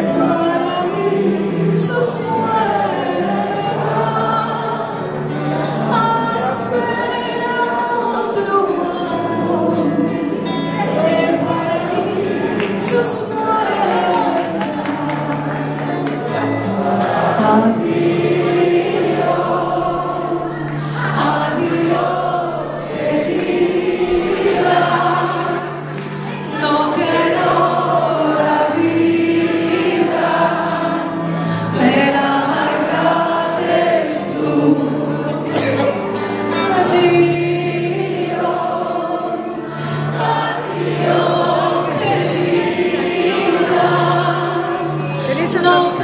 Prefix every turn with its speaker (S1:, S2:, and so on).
S1: Amen. so